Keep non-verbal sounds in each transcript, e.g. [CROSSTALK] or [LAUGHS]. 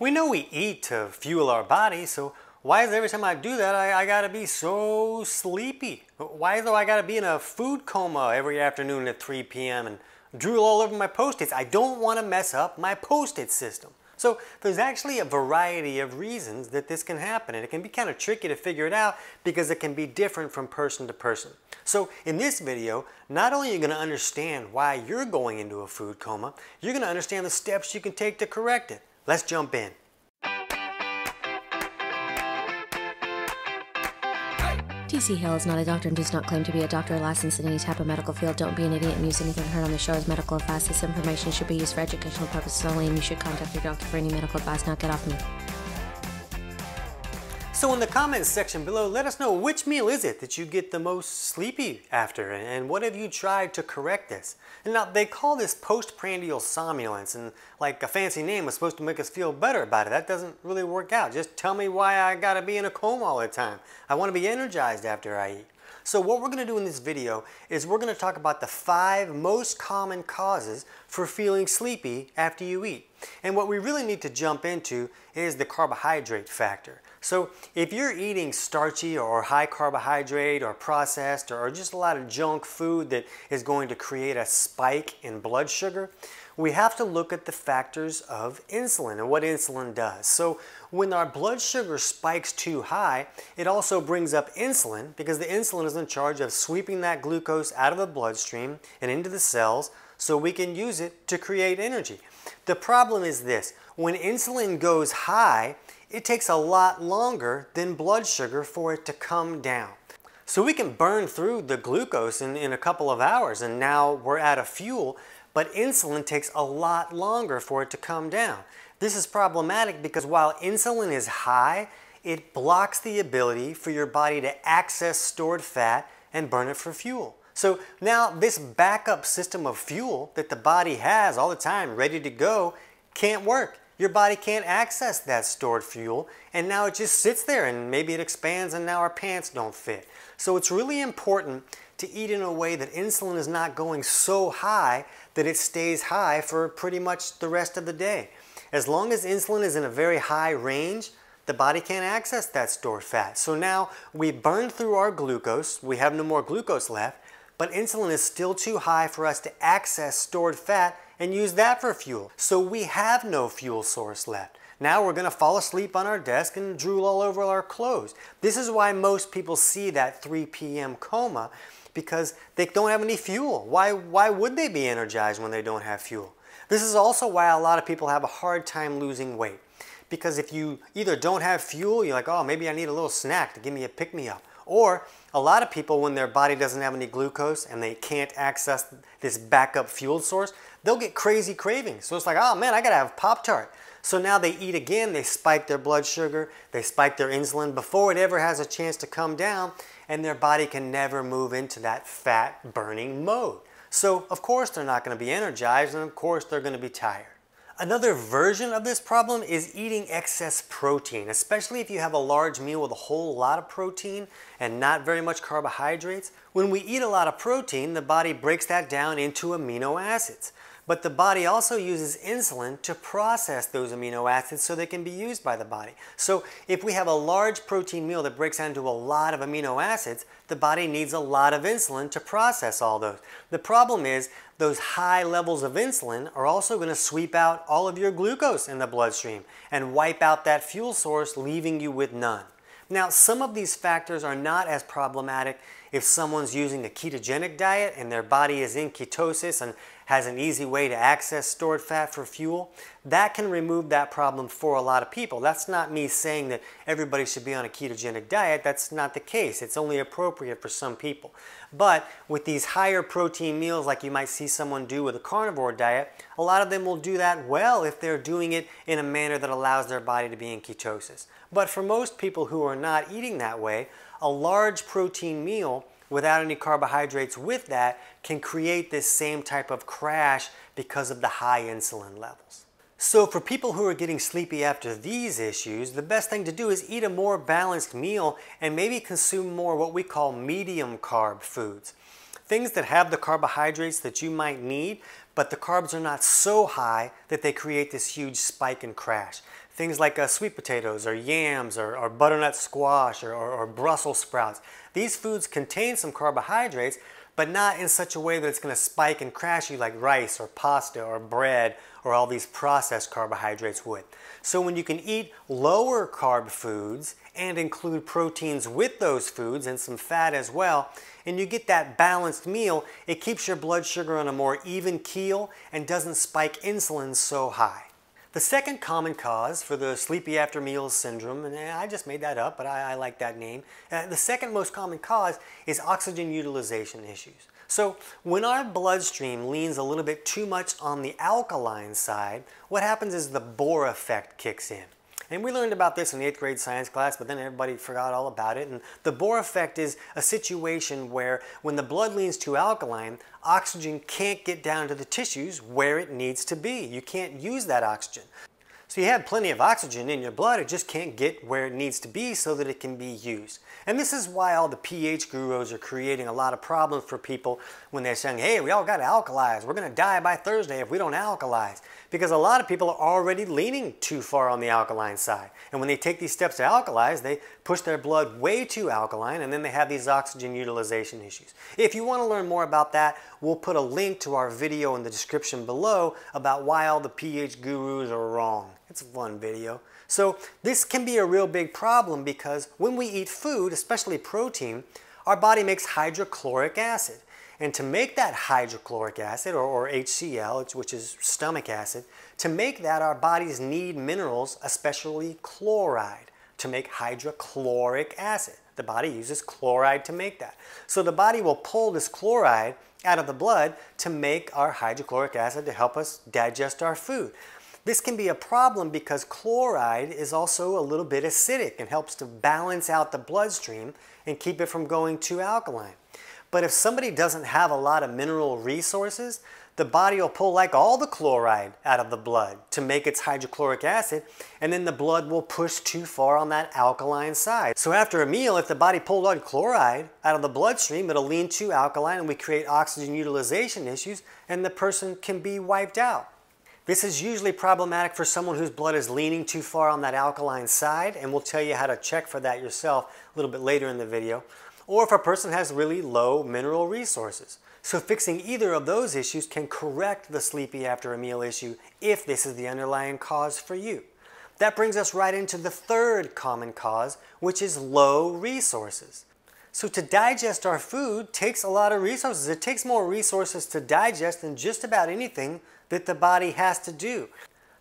We know we eat to fuel our body, so why is every time I do that I, I gotta be so sleepy? Why do I gotta be in a food coma every afternoon at 3 p.m. and drool all over my post-its? I don't wanna mess up my post-it system. So there's actually a variety of reasons that this can happen and it can be kind of tricky to figure it out because it can be different from person to person. So in this video, not only are you going to understand why you're going into a food coma, you're going to understand the steps you can take to correct it. Let's jump in. TC Hale is not a doctor and does not claim to be a doctor or licensed in any type of medical field. Don't be an idiot and use anything heard on the show as medical advice. This information should be used for educational purposes only, and you should contact your doctor for any medical advice. Now get off me. So in the comments section below, let us know which meal is it that you get the most sleepy after and what have you tried to correct this? And now they call this postprandial somnolence and like a fancy name was supposed to make us feel better about it. That doesn't really work out. Just tell me why I gotta be in a coma all the time. I wanna be energized after I eat. So what we're to do in this video is we're to talk about the five most common causes for feeling sleepy after you eat. And what we really need to jump into is the carbohydrate factor. So if you're eating starchy or high carbohydrate or processed or just a lot of junk food that is going to create a spike in blood sugar, we have to look at the factors of insulin and what insulin does. So when our blood sugar spikes too high, it also brings up insulin because the insulin is in charge of sweeping that glucose out of the bloodstream and into the cells so we can use it to create energy. The problem is this, when insulin goes high, it takes a lot longer than blood sugar for it to come down. So we can burn through the glucose in, in a couple of hours and now we're out of fuel, but insulin takes a lot longer for it to come down. This is problematic because while insulin is high, it blocks the ability for your body to access stored fat and burn it for fuel. So now this backup system of fuel that the body has all the time ready to go can't work your body can't access that stored fuel and now it just sits there and maybe it expands and now our pants don't fit. So it's really important to eat in a way that insulin is not going so high that it stays high for pretty much the rest of the day. As long as insulin is in a very high range, the body can't access that stored fat. So now we burn through our glucose, we have no more glucose left, but insulin is still too high for us to access stored fat and use that for fuel. So we have no fuel source left. Now we're gonna fall asleep on our desk and drool all over our clothes. This is why most people see that 3 p.m. coma because they don't have any fuel. Why, why would they be energized when they don't have fuel? This is also why a lot of people have a hard time losing weight. Because if you either don't have fuel, you're like, oh, maybe I need a little snack to give me a pick-me-up. Or a lot of people, when their body doesn't have any glucose and they can't access this backup fuel source, they'll get crazy cravings. So it's like, oh man, I gotta have Pop-Tart. So now they eat again, they spike their blood sugar, they spike their insulin before it ever has a chance to come down, and their body can never move into that fat burning mode. So of course they're not gonna be energized, and of course they're gonna be tired. Another version of this problem is eating excess protein, especially if you have a large meal with a whole lot of protein and not very much carbohydrates. When we eat a lot of protein, the body breaks that down into amino acids. But the body also uses insulin to process those amino acids so they can be used by the body. So if we have a large protein meal that breaks down into a lot of amino acids, the body needs a lot of insulin to process all those. The problem is those high levels of insulin are also going to sweep out all of your glucose in the bloodstream and wipe out that fuel source, leaving you with none. Now, some of these factors are not as problematic if someone's using a ketogenic diet and their body is in ketosis and has an easy way to access stored fat for fuel, that can remove that problem for a lot of people. That's not me saying that everybody should be on a ketogenic diet. That's not the case. It's only appropriate for some people. But with these higher protein meals like you might see someone do with a carnivore diet, a lot of them will do that well if they're doing it in a manner that allows their body to be in ketosis. But for most people who are not eating that way, a large protein meal without any carbohydrates with that can create this same type of crash because of the high insulin levels. So for people who are getting sleepy after these issues, the best thing to do is eat a more balanced meal and maybe consume more what we call medium carb foods. Things that have the carbohydrates that you might need, but the carbs are not so high that they create this huge spike and crash. Things like uh, sweet potatoes or yams or, or butternut squash or, or, or Brussels sprouts. These foods contain some carbohydrates, but not in such a way that it's going to spike and crash you like rice or pasta or bread or all these processed carbohydrates would. So when you can eat lower carb foods and include proteins with those foods and some fat as well, and you get that balanced meal, it keeps your blood sugar on a more even keel and doesn't spike insulin so high. The second common cause for the sleepy after meals syndrome, and I just made that up, but I, I like that name. Uh, the second most common cause is oxygen utilization issues. So when our bloodstream leans a little bit too much on the alkaline side, what happens is the Bohr effect kicks in. And we learned about this in eighth grade science class, but then everybody forgot all about it. And the Bohr effect is a situation where when the blood leans too alkaline, oxygen can't get down to the tissues where it needs to be. You can't use that oxygen. So you have plenty of oxygen in your blood, it just can't get where it needs to be so that it can be used. And this is why all the pH gurus are creating a lot of problems for people when they're saying, hey, we all got to alkalize. We're going to die by Thursday if we don't alkalize. Because a lot of people are already leaning too far on the alkaline side. And when they take these steps to alkalize, they push their blood way too alkaline and then they have these oxygen utilization issues. If you want to learn more about that, we'll put a link to our video in the description below about why all the pH gurus are wrong. It's a fun video. So this can be a real big problem because when we eat food, especially protein, our body makes hydrochloric acid. And to make that hydrochloric acid, or, or, HCl, which is stomach acid, to make that our bodies need minerals, especially chloride, to make hydrochloric acid. The body uses chloride to make that. So the body will pull this chloride out of the blood to make our hydrochloric acid to help us digest our food. This can be a problem because chloride is also a little bit acidic and helps to balance out the bloodstream and keep it from going too alkaline. But if somebody doesn't have a lot of mineral resources, the body will pull like all the chloride out of the blood to make its hydrochloric acid, and then the blood will push too far on that alkaline side. So after a meal, if the body pulled all chloride out of the bloodstream, it'll lean too alkaline and we create oxygen utilization issues, and the person can be wiped out. This is usually problematic for someone whose blood is leaning too far on that alkaline side, and we'll tell you how to check for that yourself a little bit later in the video, or if a person has really low mineral resources. So fixing either of those issues can correct the sleepy after a meal issue if this is the underlying cause for you. That brings us right into the third common cause, which is low resources. So to digest our food takes a lot of resources. It takes more resources to digest than just about anything that the body has to do.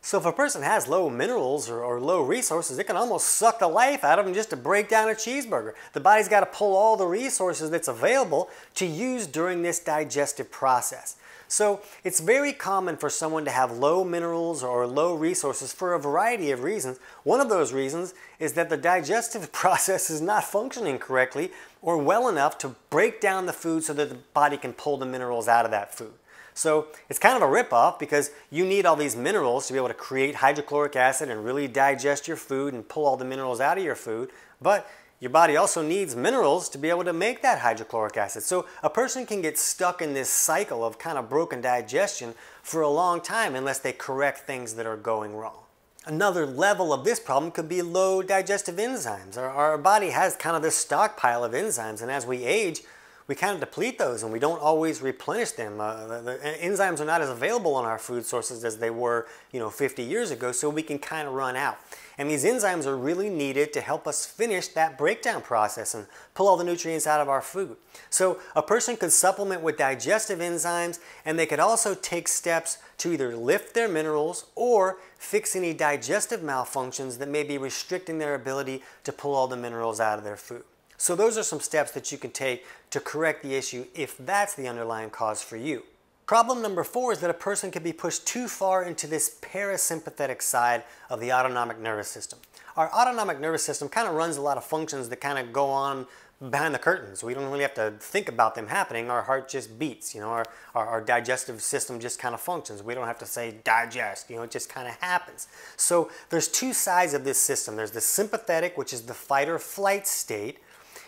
So if a person has low minerals or, or, low resources, it can almost suck the life out of them just to break down a cheeseburger. The body's got to pull all the resources that's available to use during this digestive process. So it's very common for someone to have low minerals or low resources for a variety of reasons. One of those reasons is that the digestive [LAUGHS] process is not functioning correctly or well enough to break down the food so that the body can pull the minerals out of that food. So it's kind of a ripoff because you need all these minerals to be able to create hydrochloric acid and really digest your food and pull all the minerals out of your food. But your body also needs minerals to be able to make that hydrochloric acid. So a person can get stuck in this cycle of kind of broken digestion for a long time unless they correct things that are going wrong. Another level of this problem could be low digestive enzymes. Our, our body has kind of this stockpile of enzymes and as we age, we kind of deplete those and we don't always replenish them. Uh, the, the, enzymes are not as available on our food sources as they were, you know, 50 years ago, so we can kind of run out. And these enzymes are really needed to help us finish that breakdown process and pull all the nutrients out of our food. So a person could supplement with digestive enzymes and they could also take steps to either lift their minerals or fix any digestive malfunctions that may be restricting their ability to pull all the minerals out of their food. So those are some steps that you can take to correct the issue if that's the underlying cause for you. Problem number four is that a person can be pushed too far into this parasympathetic side of the autonomic nervous system. Our autonomic nervous system kind of runs a lot of functions that kind of go on behind the curtains. We don't really have to think about them happening. Our heart just beats, you know, our, our, our, digestive system just kind of functions. We don't have to say digest, you know, it just kind of happens. So there's two sides of this system. There's the sympathetic, which is the fight or flight state,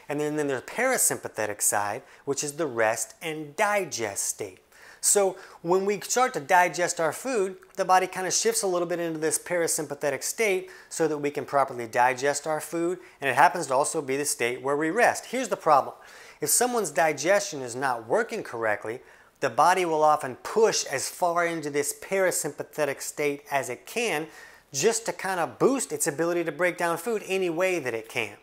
and then, then there's parasympathetic side, which is the rest and digest state. So when we start to digest our food, the body kind of shifts a little bit into this parasympathetic state so that we can properly digest our food. And it happens to also be the state where we rest. Here's the problem. If someone's digestion is not working correctly, the body will often push as far into this parasympathetic state as it can just to kind of boost its ability to break down food any way that it can.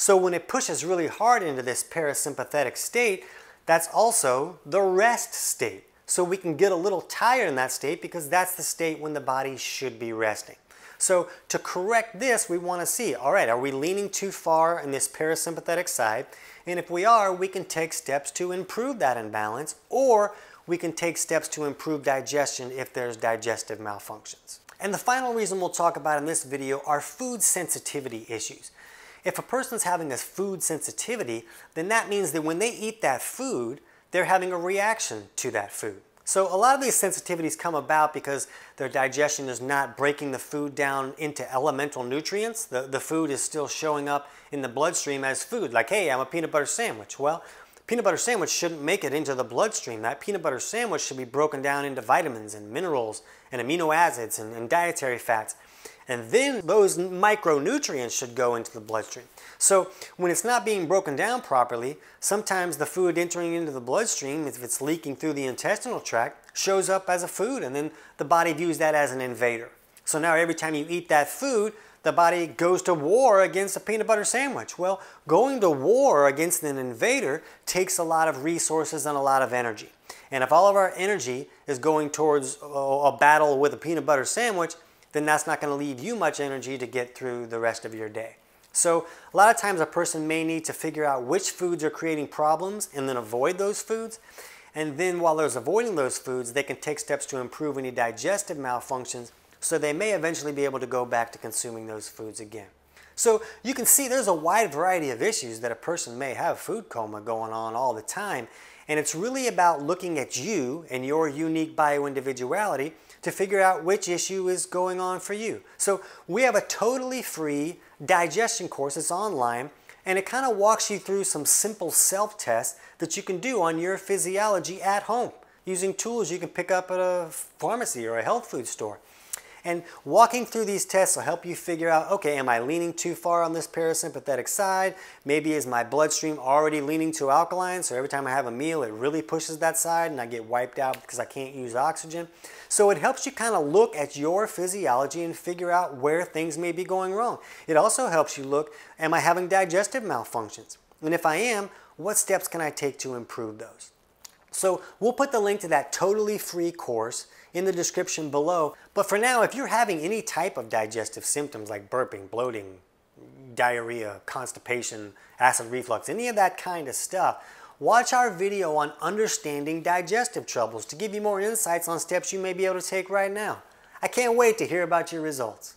So when it pushes really hard into this parasympathetic state, that's also the rest state. So we can get a little tired in that state because that's the state when the body should be resting. So to correct this, we want to see, all right, are we leaning too far in this parasympathetic side? And if we are, we can take steps to improve that imbalance, or we can take steps to improve digestion if there's digestive malfunctions. And the final reason we'll talk about in this video are food sensitivity issues. If a person's having a food sensitivity, then that means that when they eat that food, they're having a reaction to that food. So a lot of these sensitivities come about because their digestion is not breaking the food down into elemental nutrients. The, the food is still showing up in the bloodstream as food, like, hey, I'm a peanut butter sandwich. Well, peanut butter sandwich shouldn't make it into the bloodstream. That peanut butter sandwich should be broken down into vitamins and minerals and amino acids and, and dietary fats. And then those micronutrients should go into the bloodstream. So when it's not being broken down properly, sometimes the food entering into the bloodstream, if it's leaking through the intestinal tract, shows up as a food and then the body views that as an invader. So now every time you eat that food, the body goes to war against a peanut butter sandwich. Well, going to war against an invader takes a lot of resources and a lot of energy. And if all of our energy is going towards a battle with a peanut butter sandwich, then that's not going to leave you much energy to get through the rest of your day. So a lot of times a person may need to figure out which foods are creating problems and then avoid those foods. And then while they're avoiding those foods, they can take steps to improve any digestive malfunctions so they may eventually be able to go back to consuming those foods again. So you can see there's a wide variety of issues that a person may have food coma going on all the time. And it's really about looking at you and your unique bioindividuality to figure out which issue is going on for you. So we have a totally free digestion course that's online and it kind of walks you through some simple self-tests that you can do on your physiology at home using tools you can pick up at a pharmacy or a health food store. And walking through these tests will help you figure out, okay, am I leaning too far on this parasympathetic side? Maybe is my bloodstream already leaning to alkaline, so every time I have a meal, it really pushes that side and I get wiped out because I can't use oxygen. So it helps you kind of look at your physiology and figure out where things may be going wrong. It also helps you look, am I having digestive malfunctions? And if I am, what steps can I take to improve those? So we'll put the link to that totally free course in the description below. But for now, if you're having any type of digestive symptoms like burping, bloating, diarrhea, constipation, acid reflux, any of that kind of stuff, watch our video on understanding digestive troubles to give you more insights on steps you may be able to take right now. I can't wait to hear about your results.